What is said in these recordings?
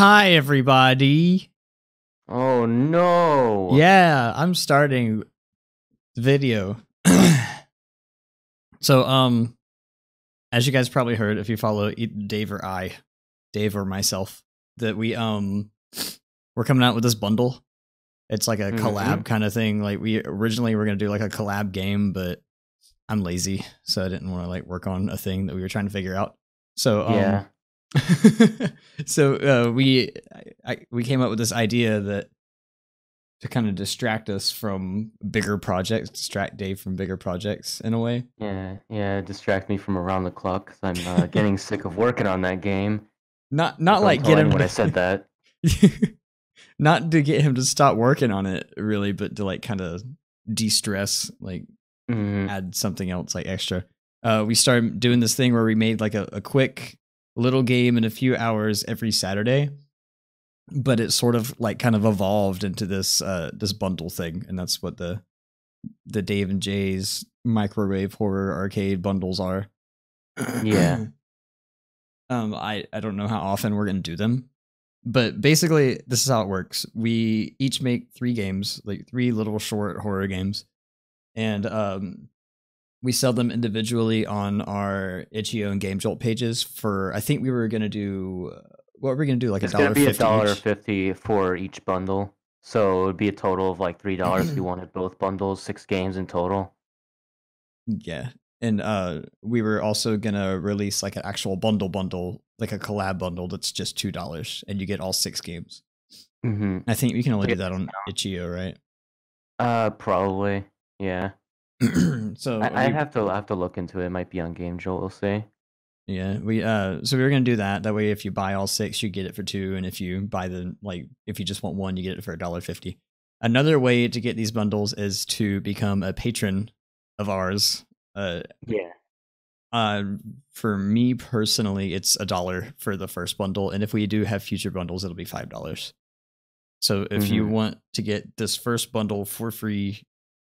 Hi, everybody. Oh no. Yeah, I'm starting the video. so, um, as you guys probably heard, if you follow Dave or I, Dave or myself, that we um we're coming out with this bundle. It's like a collab Mhm. kind of thing. Like we originally were gonna do like a collab game, but I'm lazy, so I didn't want to like work on a thing that we were trying to figure out. So um, Yeah. so uh, we I, we came up with this idea that to kind of distract us from bigger projects, distract Dave from bigger projects in a way. Yeah. Yeah. Distract me from around the clock because I'm uh, getting sick of working on that game. Not not like get him to, I said that. not to get him to stop working on it really, but to like kind of de-stress, like Mhm. add something else like extra. Uh, we started doing this thing where we made like a, a quick little game in a few hours every Saturday, but it sort of like kind of evolved into this uh this bundle thing, and that's what the the Dave and Jay's microwave horror arcade bundles are. Yeah. um, I I don't know how often we're gonna do them, but basically this is how it works. We each make three games, like three little short horror games, and um, we sell them individually on our itch.io and Game Jolt pages. For I think we were gonna do what were we gonna do like It's a gonna dollar be a fifty dollar fifty for each bundle. So it would be a total of like three dollars if you wanted both bundles, six games in total. Yeah. And uh we were also gonna release like an actual bundle bundle, like a collab bundle that's just two dollars and you get all six games. hmm I think we can only do that on itch.io, right? Uh, probably. Yeah. so I, I we- have to I have to look into it. It might be on Game Jolt. We'll see. yeah, we uh so we were gonna do that. That way if you buy all six, you get it for two, and if you buy the like if you just want one, you get it for a dollar fifty. Another way to get these bundles is to become a patron of ours. Uh Yeah. Uh, for me personally, it's a dollar for the first bundle, and if we do have future bundles, it'll be five dollars. So if you Mhm. want to get this first bundle for free,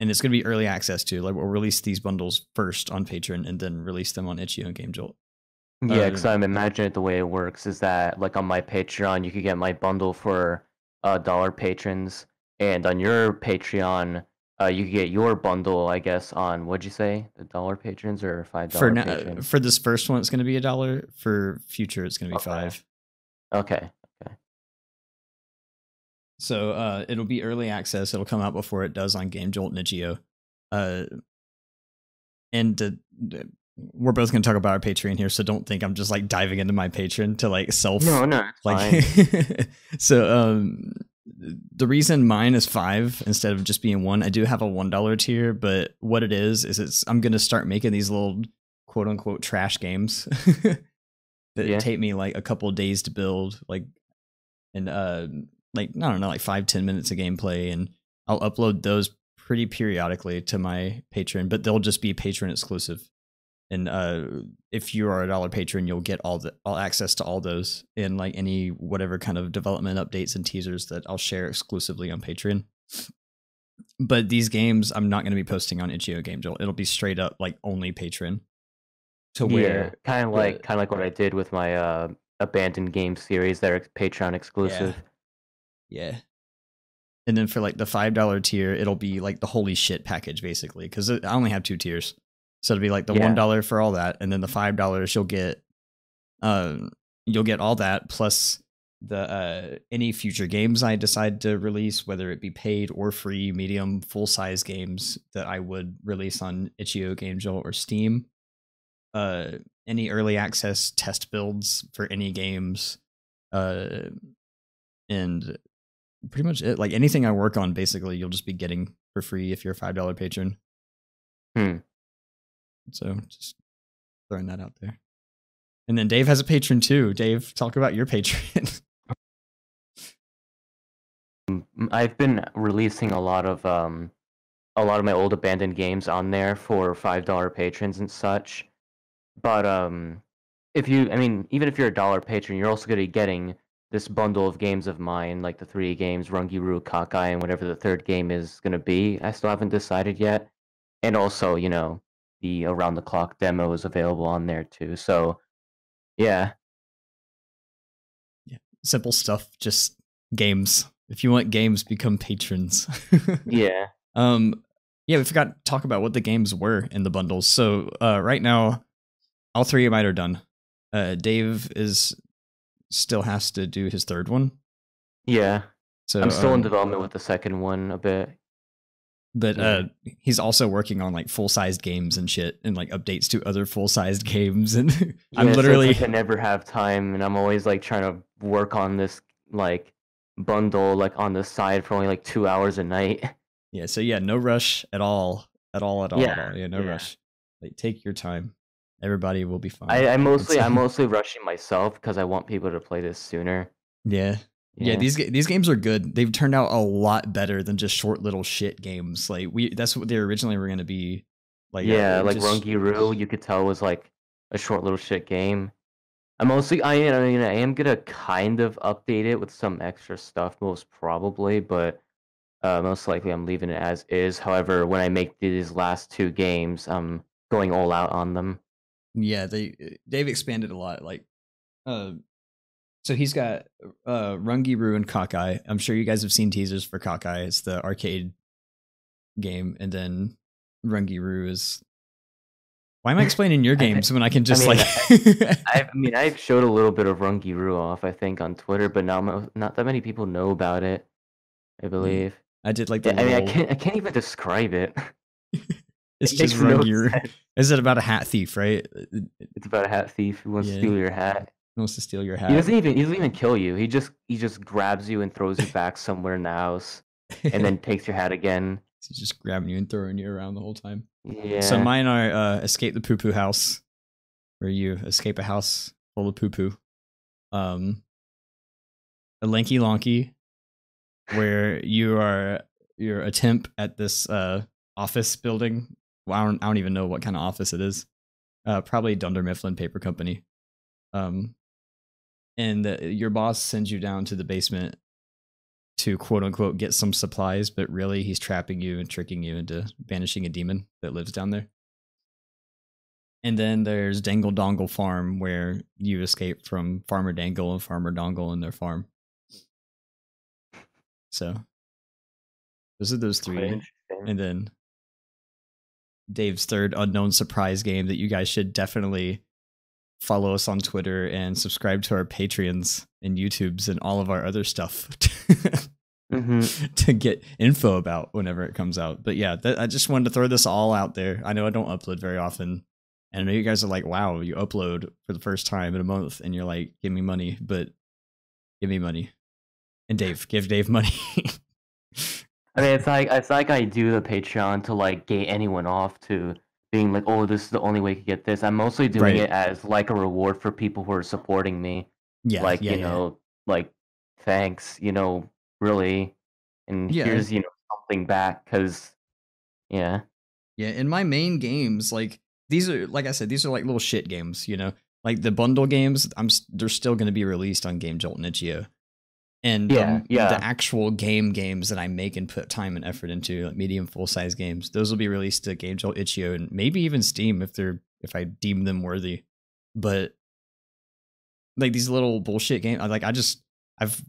and it's going to be early access too, like we'll release these bundles first on Patreon and then release them on itch.io and Game Jolt. Yeah, Uh, because I'm imagining it the way it works is that like on my Patreon, you could get my bundle for uh dollar patrons, and on your Patreon, uh you could get your bundle, I guess, on what'd you say, the dollar patrons or five For now, patrons? for this first one, it's going to be a dollar. For future, it's going to be Okay. five. Okay. So uh, it'll be early access. It'll come out before it does on Game Jolt and itch.io. Uh, and the, the- we're both going to talk about our Patreon here, so don't think I'm just like diving into my Patreon to like self No, no, like. so um, the reason mine is five instead of just being one, I do have a one dollar tier, but what it is is it's I'm going to start making these little quote unquote trash games that Yeah. take me like a couple of days to build, like and uh like I don't know, like five ten minutes of gameplay, and I'll upload those pretty periodically to my Patreon, but they'll just be Patreon exclusive. And uh, if you are a dollar patron, you'll get all the all access to all those and like any whatever kind of development updates and teasers that I'll share exclusively on Patreon. But these games, I'm not going to be posting on itch.io Game Jolt. It'll be straight up like only Patreon. To yeah, where kind of like kind of like what I did with my uh abandoned game series that are Patreon exclusive. Yeah. And then for like the five dollar tier, it'll be like the holy shit package basically, because I only have two tiers, so it'll be like the Yeah. one dollar for all that, and then the five dollars you'll get, um, you'll get all that plus the uh any future games I decide to release, whether it be paid or free, medium, full size games that I would release on itch.io, Game Jolt, or Steam. Uh, any early access test builds for any games, uh, and pretty much it. Like anything I work on, basically, you'll just be getting for free if you're a five dollar patron. Hmm. So just throwing that out there. And then Dave has a patron too. Dave, talk about your patron. I've been releasing a lot of um a lot of my old abandoned games on there for five dollar patrons and such. But um if you I mean, even if you're a dollar patron, you're also gonna be getting this bundle of games of mine, like the three games, Rungiru, Kakai, and whatever the third game is gonna be. I still haven't decided yet. And also, you know, the around the clock demo is available on there too. So yeah. simple stuff, just games. If you want games, become patrons. Yeah. Um, yeah, we forgot to talk about what the games were in the bundles. So uh, right now, all three of mine are done. Uh, Dave is still has to do his third one. Yeah. So I'm still in um, development with the second one a bit. but yeah. uh, he's also working on like full sized games and shit, and like updates to other full sized games. And I'm Yeah, so literally like I never have time, and I'm always like trying to work on this like bundle like on the side for only like two hours a night. yeah. So yeah, no rush at all, at all, at all, at Yeah, all. Yeah, no yeah. rush. Like take your time. Everybody will be fine. I, I mostly I'm mostly rushing myself because I want people to play this sooner. yeah. Yeah, these these games are good. They've turned out a lot better than just short little shit games. Like we, that's what they originally were going to be. Like yeah, like just- Rungiru, you could tell was like a short little shit game. I'm mostly I I mean I am gonna kind of update it with some extra stuff most probably, but uh, most likely I'm leaving it as is. However, when I make these last two games, I'm going all out on them. Yeah, they they've expanded a lot. Like, uh, so he's got uh Rungiru and Cockeye. I'm sure you guys have seen teasers for Cockeye. It's the arcade game, and then Rungiru is. Why am I explaining your I- games when I can just mean, like? I, I mean, I've showed a little bit of Rungiru off, I think, on Twitter, but now mo- not that many people know about it. I believe. I did like the. Yeah, I mean, I can't. I can't even describe it. It's it just makes no Rungiru. sense. Is it about a hat thief? Right? It's about a hat thief who wants Yeah. to steal your hat. wants to steal your hat. He doesn't even. He doesn't even kill you. He just. He just grabs you and throws you back somewhere in the house, and then takes your hat again. He's just grabbing you and throwing you around the whole time. Yeah. So mine are uh, escape the poo poo house, where you escape a house full of poo poo. Um, a lanky lonky, where you are your attempt at this uh office building. Well, I don't, I don't even know what kind of office it is. Uh, probably Dunder Mifflin Paper Company. Um, and uh, your boss sends you down to the basement to quote unquote get some supplies, but really he's trapping you and tricking you into banishing a demon that lives down there. And then there's Dangle Dongle Farm, where you escape from Farmer Dangle and Farmer Dongle and their farm. So those are those three. And then Dave's third unknown surprise game that you guys should definitely follow us on Twitter and subscribe to our Patreons and YouTubes and all of our other stuff Mhm. to get info about whenever it comes out. But yeah, I just wanted to throw this all out there. I know I don't upload very often. And I know you guys are like, wow, you upload for the first time in a month and you're like, give me money, but give me money. And Dave, give Dave money. I mean, it's like it's like I do the Patreon to like gate anyone off to being like, oh, this is the only way can get this. I'm mostly doing Right. it as like a reward for people who are supporting me. yeah. like yeah, you yeah. know, like thanks, you know, really, and Yeah. here's you know something back because, yeah, Yeah, in my main games, like these are like I said, these are like little shit games, you know. Like the bundle games, I'm they're still going to be released on Game Jolt and itch.io. And Yeah, the, yeah. the actual game games that I make and put time and effort into, like medium full size games, those will be released to Game Jolt itch.io and maybe even Steam if they're if I deem them worthy. But like these little bullshit games, like I just I've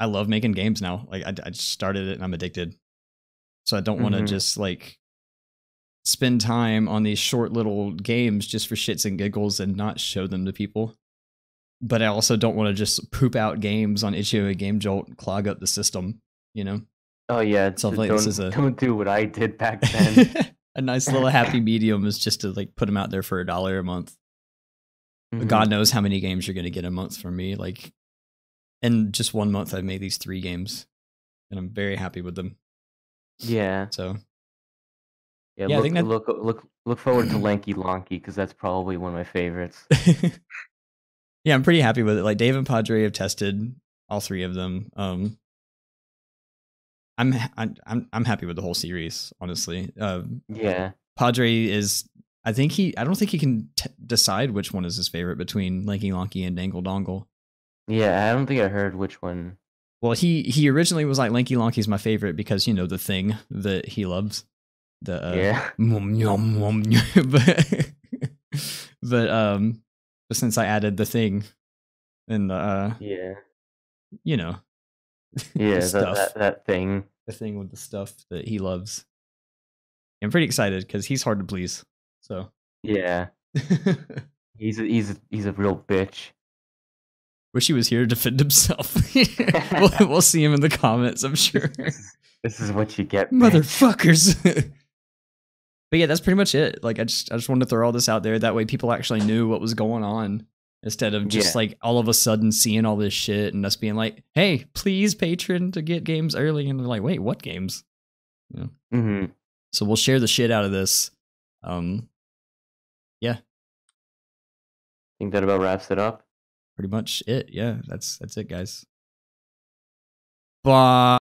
I love making games now. Like I, I just started it and I'm addicted. So I don't want to Mhm. just like spend time on these short little games just for shits and giggles and not show them to people. But I also don't want to just poop out games on itch.io and Game Jolt and clog up the system, you know? oh yeah, So like, don't this is a- don't do what I did back then. a nice little happy medium is just to like put them out there for a dollar a month. Mhm. God knows how many games you're going to get a month from me. Like, in just one month, I've made these three games, and I'm very happy with them. yeah, So, yeah. Yeah, I look, think that- look, look, look forward to Lanky Lonky because that's probably one of my favorites. yeah, I'm pretty happy with it. Like Dave and Padre have tested all three of them. Um, I'm I'm I'm I'm happy with the whole series. Honestly, uh, Yeah, Padre is. I think he. I don't think he can t- decide which one is his favorite between Lanky Lonky and Dangle Dongle. yeah. I don't think I heard which one. Well, he he originally was like Lanky Lonky's my favorite because you know the thing that he loves. The uh, yeah, Mwom, nyom, mwom, but but um but since I added the thing and the uh yeah. you know, Yeah, that, stuff. that that thing. the thing with the stuff that he loves. I'm pretty excited because he's hard to please. So Yeah, he's a, he's a, he's a real bitch. wish he was here to defend himself. we'll, we'll see him in the comments, I'm sure. This is, this is what you get, bitch. Motherfuckers. But yeah, that's pretty much it. Like I just I just wanted to throw all this out there. That way people actually knew what was going on. Instead of just Yeah. like all of a sudden seeing all this shit and us being like, hey, please patron to get games early. And they're like, wait, what games? hmm So we'll share the shit out of this. Um, yeah. think that about wraps it up. pretty much it. Yeah, that's that's it, guys. Bye.